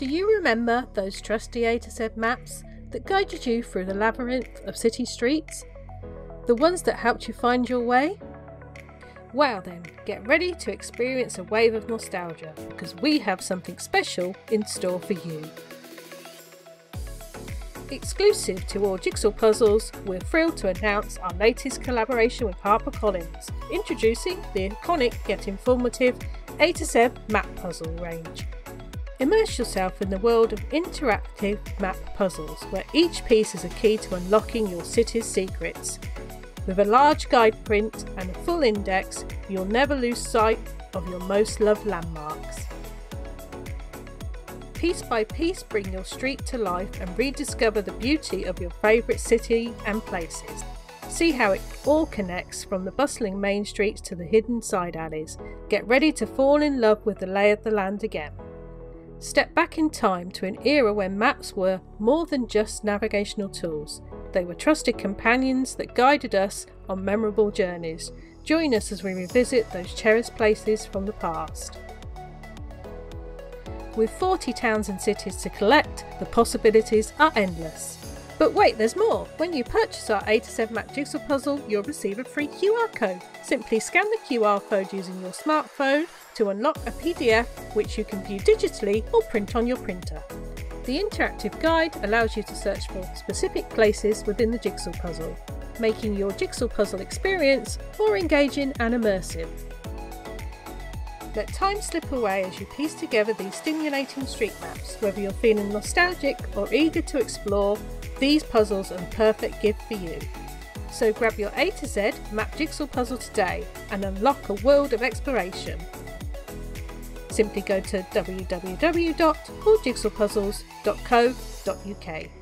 Do you remember those trusty A to Z maps that guided you through the labyrinth of city streets? The ones that helped you find your way? Well, then, get ready to experience a wave of nostalgia because we have something special in store for you. Exclusive to all Jigsaw Puzzles, we're thrilled to announce our latest collaboration with HarperCollins, introducing the iconic yet informative A to Z map puzzle range. Immerse yourself in the world of interactive map puzzles, where each piece is a key to unlocking your city's secrets. With a large guide print and a full index, you'll never lose sight of your most loved landmarks. Piece by piece, bring your street to life and rediscover the beauty of your favourite city and places. See how it all connects from the bustling main streets to the hidden side alleys. Get ready to fall in love with the lay of the land again. Step back in time to an era when maps were more than just navigational tools. They were trusted companions that guided us on memorable journeys. Join us as we revisit those cherished places from the past. With 40 towns and cities to collect, the possibilities are endless. But wait, there's more! When you purchase our A to Z Map Jigsaw Puzzle, you'll receive a free QR code. Simply scan the QR code using your smartphone to unlock a PDF which you can view digitally or print on your printer. The interactive guide allows you to search for specific places within the jigsaw puzzle, making your jigsaw puzzle experience more engaging and immersive. Let time slip away as you piece together these stimulating street maps, whether you're feeling nostalgic or eager to explore, these puzzles are the perfect gift for you. So grab your A to Z map jigsaw puzzle today and unlock a world of exploration. Simply go to www.alljigsawpuzzles.co.uk.